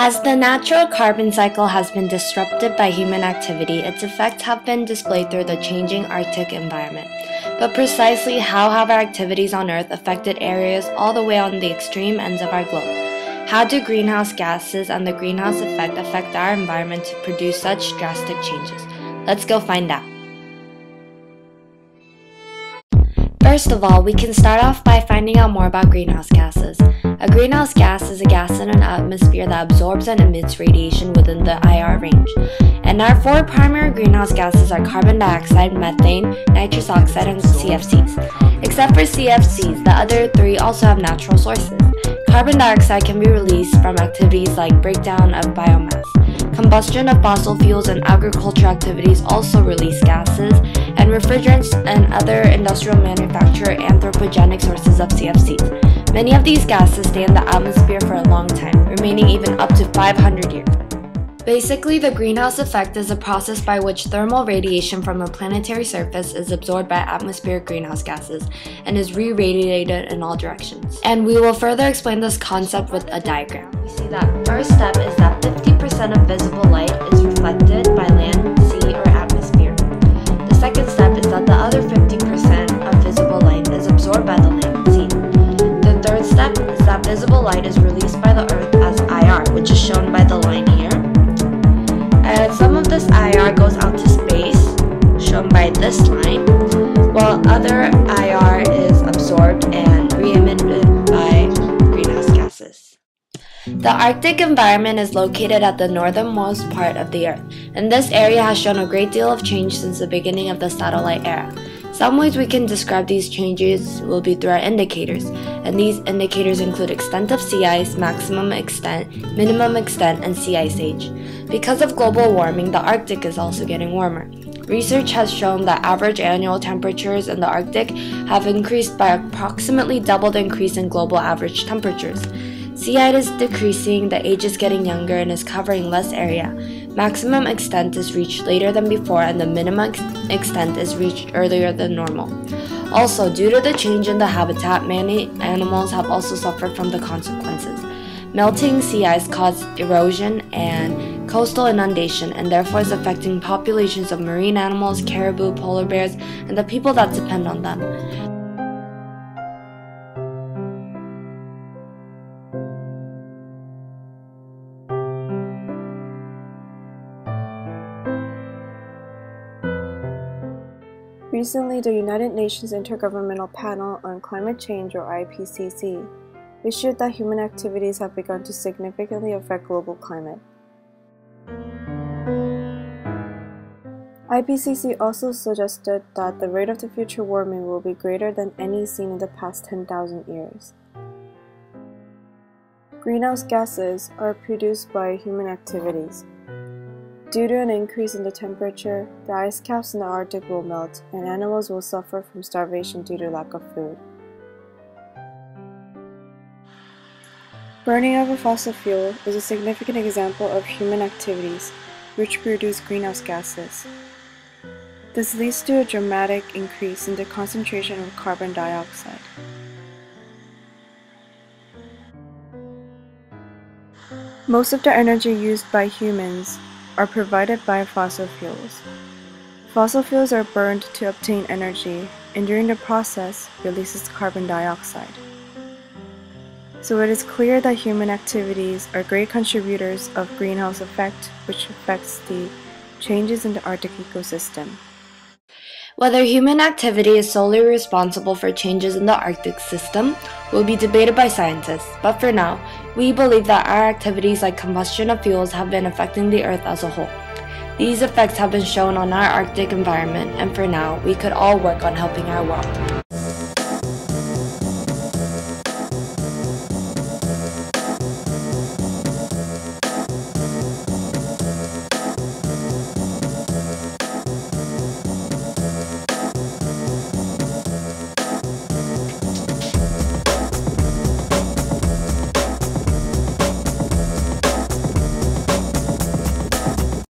As the natural carbon cycle has been disrupted by human activity, its effects have been displayed through the changing Arctic environment. But precisely how have our activities on Earth affected areas all the way on the extreme ends of our globe? How do greenhouse gases and the greenhouse effect affect our environment to produce such drastic changes? Let's go find out. First of all, we can start off by finding out more about greenhouse gases. A greenhouse gas is a gas in an atmosphere that absorbs and emits radiation within the IR range. And our four primary greenhouse gases are carbon dioxide, methane, nitrous oxide, and CFCs. Except for CFCs, the other three also have natural sources. Carbon dioxide can be released from activities like breakdown of biomass. Combustion of fossil fuels and agricultural activities also release gases, and refrigerants and other industrial manufacture anthropogenic sources of CFCs. Many of these gases stay in the atmosphere for a long time, remaining even up to 500 years. Basically, the greenhouse effect is a process by which thermal radiation from a planetary surface is absorbed by atmospheric greenhouse gases and is re-radiated in all directions. And we will further explain this concept with a diagram. We see that first step is that 50% of visible light is visible light is released by the Earth as IR, which is shown by the line here. And some of this IR goes out to space, shown by this line, while other IR is absorbed and re-emitted by greenhouse gases. The Arctic environment is located at the northernmost part of the Earth, and this area has shown a great deal of change since the beginning of the satellite era. Some ways we can describe these changes will be through our indicators, and these indicators include extent of sea ice, maximum extent, minimum extent, and sea ice age. Because of global warming, the Arctic is also getting warmer. Research has shown that average annual temperatures in the Arctic have increased by approximately double the increase in global average temperatures. Sea ice is decreasing, the age is getting younger, and is covering less area. Maximum extent is reached later than before, and the minimum extent is reached earlier than normal. Also, due to the change in the habitat, many animals have also suffered from the consequences. Melting sea ice caused erosion and coastal inundation, and therefore is affecting populations of marine animals, caribou, polar bears, and the people that depend on them. Recently, the United Nations Intergovernmental Panel on Climate Change, or IPCC, issued that human activities have begun to significantly affect global climate. IPCC also suggested that the rate of the future warming will be greater than any seen in the past 10,000 years. Greenhouse gases are produced by human activities. Due to an increase in the temperature, the ice caps in the Arctic will melt and animals will suffer from starvation due to lack of food. Burning of a fossil fuel is a significant example of human activities which produce greenhouse gases. This leads to a dramatic increase in the concentration of carbon dioxide. Most of the energy used by humans are provided by fossil fuels. Fossil fuels are burned to obtain energy and during the process releases carbon dioxide. So it is clear that human activities are great contributors of greenhouse effect which affects the changes in the Arctic ecosystem. Whether human activity is solely responsible for changes in the Arctic system will be debated by scientists, but for now, we believe that our activities like combustion of fuels have been affecting the Earth as a whole. These effects have been shown on our Arctic environment, and for now, we could all work on helping our world.